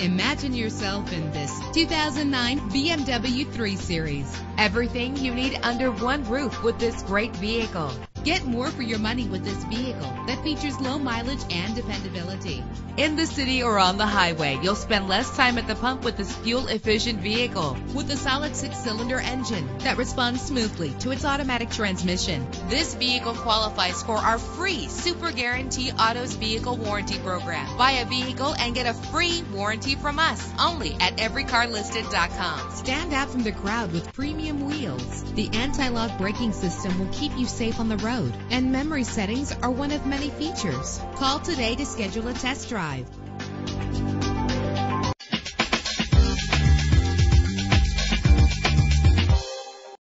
Imagine yourself in this 2009 BMW 3 Series. Everything you need under one roof with this great vehicle. Get more for your money with this vehicle features low mileage and dependability. In the city or on the highway, you'll spend less time at the pump with this fuel efficient vehicle with a solid six cylinder engine that responds smoothly to its automatic transmission. This vehicle qualifies for our free Super Guarantee Autos Vehicle Warranty Program. Buy a vehicle and get a free warranty from us only at everycarlisted.com. Stand out from the crowd with premium wheels. The anti lock braking system will keep you safe on the road, and memory settings are one of many features. Call today to schedule a test drive.